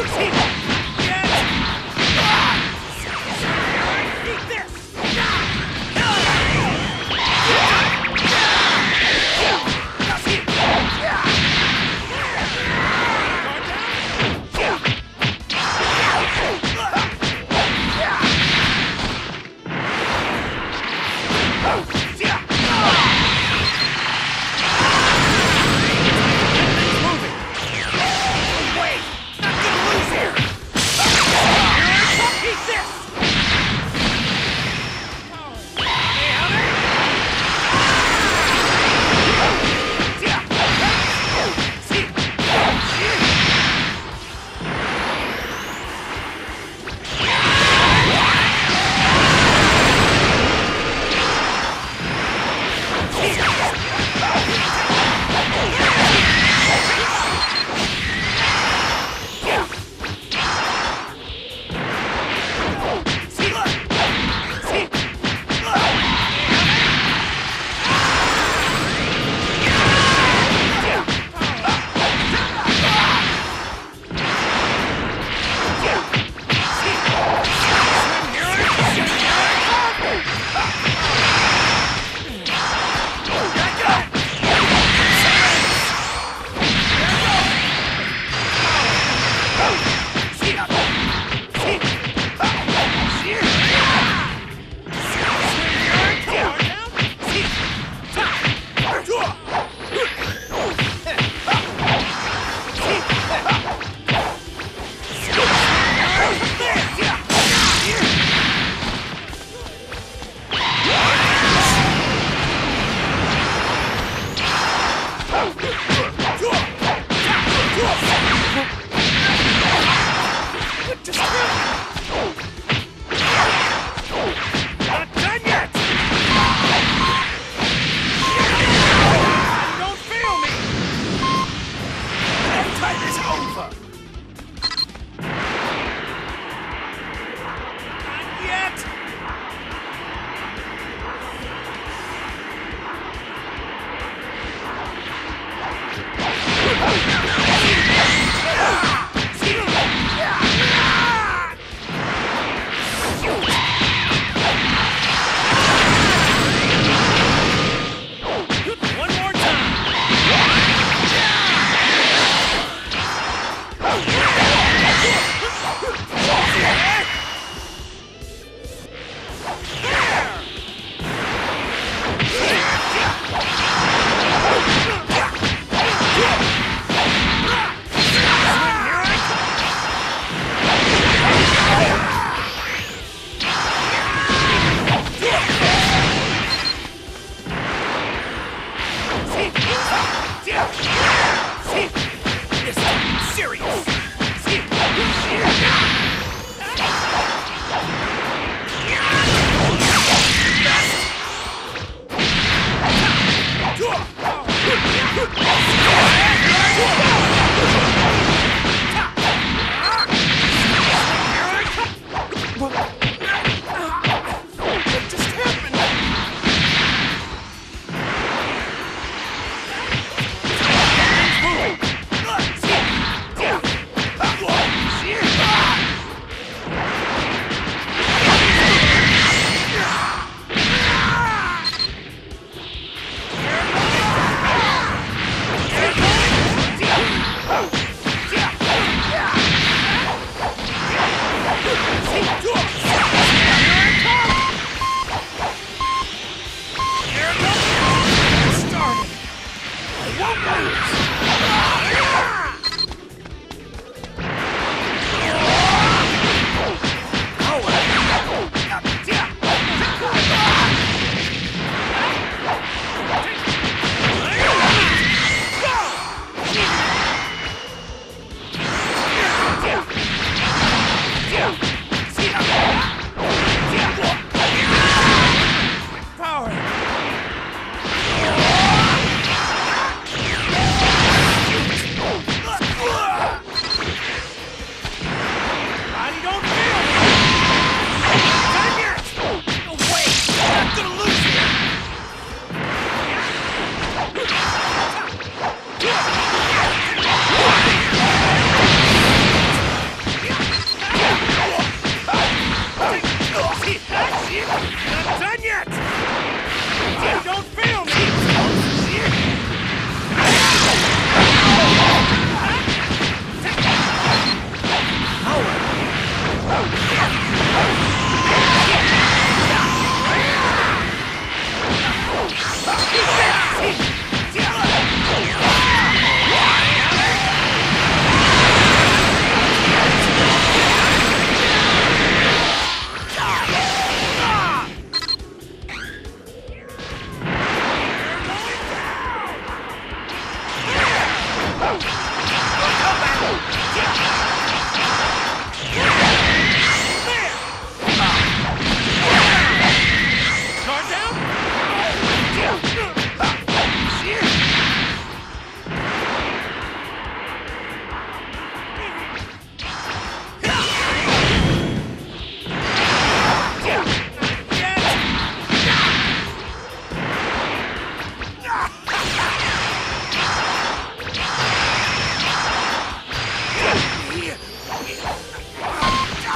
Team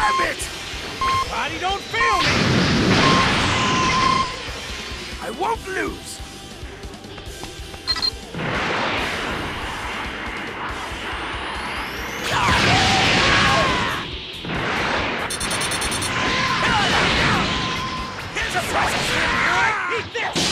Damn it! Body don't fail me! I won't lose! Eat this!